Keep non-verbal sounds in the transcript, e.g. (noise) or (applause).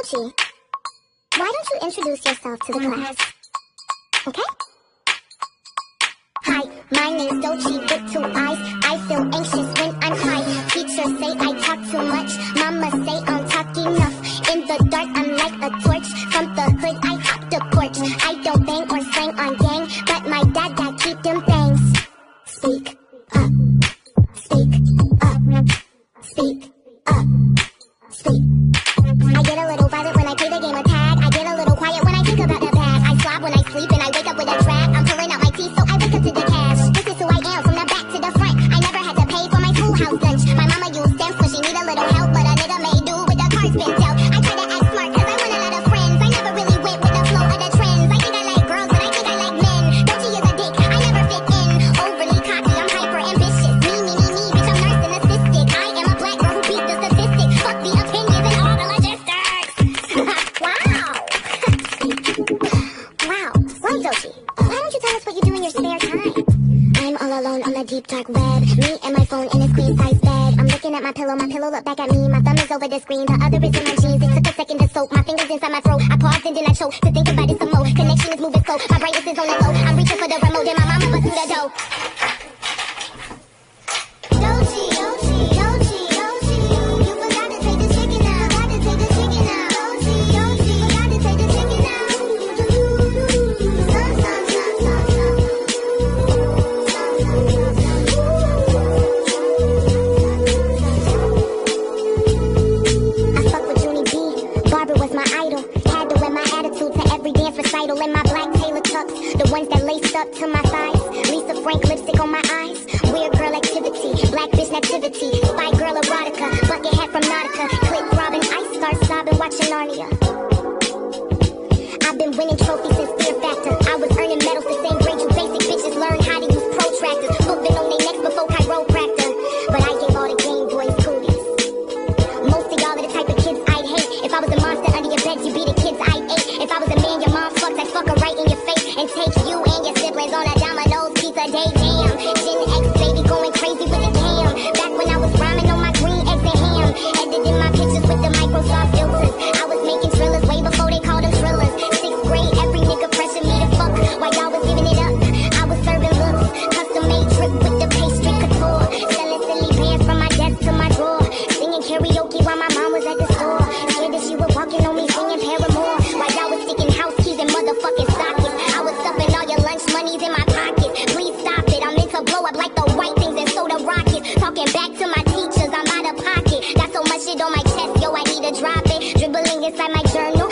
Doechii, why don't you introduce yourself to the oh class? Okay? Hi, my name's Doechii with two eyes. I feel anxious when I'm high. Teachers say I talk too much. Mama say I'm talking enough. In the dark, I'm like a torch. From the hood, I hop the porch. I don't bang or slang on gang, but my dad got keep them bangs. Speak up. Speak up. Speak up. Speak. Schoolhouse lunch. My mama used stamps when she need a little help, but do with the cards. I try to act smart cause I want a lot of friends. I never really went with the flow of the trends. I think I like girls, but I think I like men. Doechii is a dick, I never fit in. Overly cocky, I'm hyper ambitious. Me, me, me, me, bitch, I'm narcissistic. I am a black girl who beat the. Fuck the opinions and all the logistics. (laughs) wow. (laughs) wow. Well, Doechii, why don't you tell us what you do in your spare time? I'm all alone on the deep dark web. Me and my phone in a queen size bed. I'm looking at my pillow, my pillow look back at me. My thumb is over the screen, the other is in my jeans. It took a second to soak, my fingers inside my throat. I paused and then I choked to think about it some more. Connection is moving slow, my brightness is on the low. I'm reaching for the remote, and my mama busting the door. Idol. Had to wear my attitude to every dance recital in my black Taylor tux. The ones that laced up to my thighs. Lisa Frank lipstick on my eyes. Weird girl activity. Black bitch nativity. Spy girl erotica. Bucket hat from Nautica. Click throbbing. I start sobbing watching Narnia. I've been winning trophies since I need to drop it. Dribbling inside my journal,